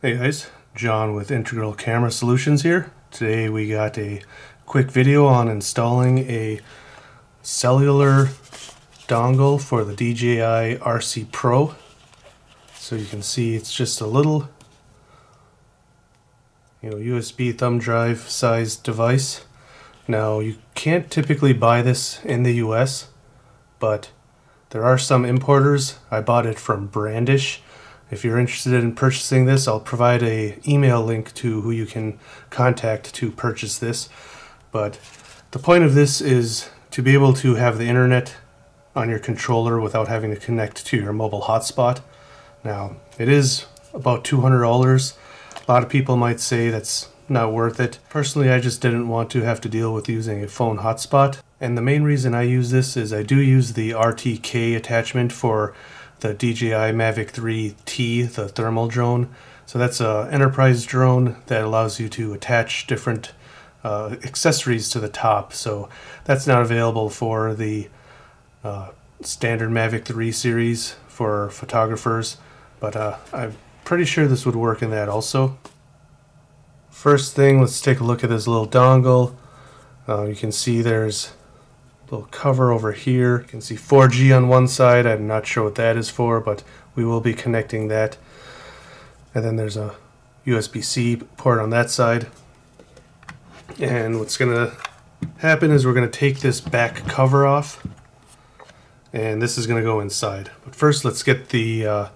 Hey guys, John with Integral Camera Solutions here. Today we got a quick video on installing a cellular dongle for the DJI RC Pro. So you can see it's just a little you know USB thumb drive sized device. Now you can't typically buy this in the US, but there are some importers. I bought it from Brandish if you're interested in purchasing this, I'll provide a email link to who you can contact to purchase this. But the point of this is to be able to have the internet on your controller without having to connect to your mobile hotspot. Now, it is about $200. A lot of people might say that's not worth it. Personally, I just didn't want to have to deal with using a phone hotspot. And the main reason I use this is I do use the RTK attachment for the DJI Mavic 3T, the thermal drone. So that's an enterprise drone that allows you to attach different uh, accessories to the top. So that's not available for the uh, standard Mavic 3 series for photographers, but uh, I'm pretty sure this would work in that also. First thing, let's take a look at this little dongle. Uh, you can see there's little cover over here. You can see 4G on one side. I'm not sure what that is for, but we will be connecting that. And then there's a USB-C port on that side. And what's going to happen is we're going to take this back cover off. And this is going to go inside. But first, let's get the uh,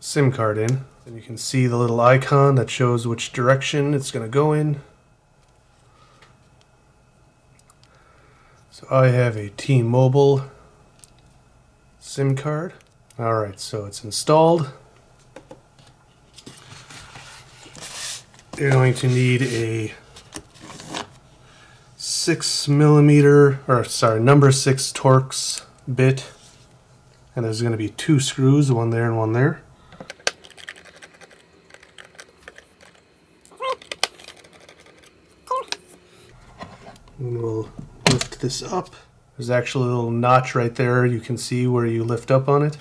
SIM card in. And you can see the little icon that shows which direction it's going to go in. So I have a T-Mobile SIM card. Alright, so it's installed. You're going to need a six millimeter, or sorry, number six Torx bit. And there's going to be two screws, one there and one there. And we'll this up. There's actually a little notch right there. You can see where you lift up on it.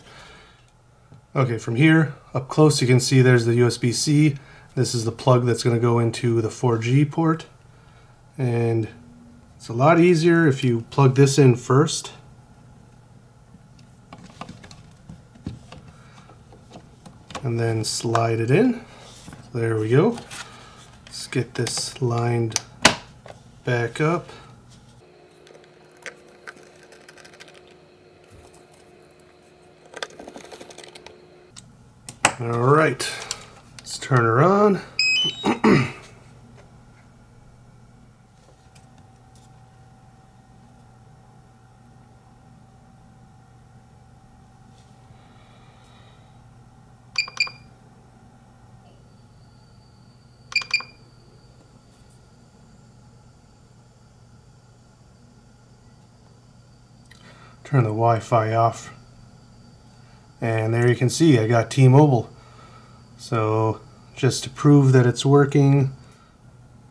Okay, from here, up close, you can see there's the USB-C. This is the plug that's going to go into the 4G port. And it's a lot easier if you plug this in first. And then slide it in. There we go. Let's get this lined back up. All right, let's turn her on. Turn the Wi-Fi off and there you can see I got T-Mobile. So just to prove that it's working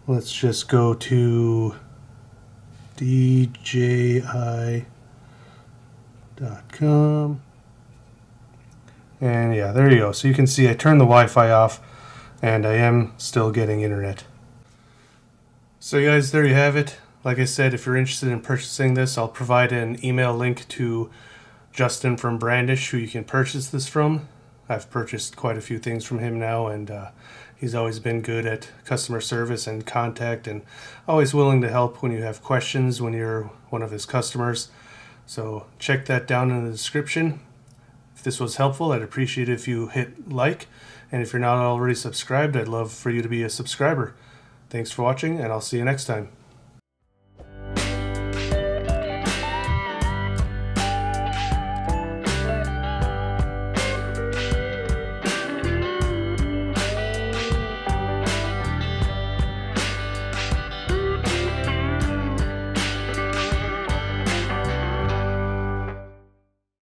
let's just go to DJI.com and yeah there you go. So you can see I turned the Wi-Fi off and I am still getting internet. So guys there you have it. Like I said if you're interested in purchasing this I'll provide an email link to Justin from Brandish, who you can purchase this from. I've purchased quite a few things from him now, and uh, he's always been good at customer service and contact, and always willing to help when you have questions when you're one of his customers. So check that down in the description. If this was helpful, I'd appreciate it if you hit like, and if you're not already subscribed, I'd love for you to be a subscriber. Thanks for watching, and I'll see you next time.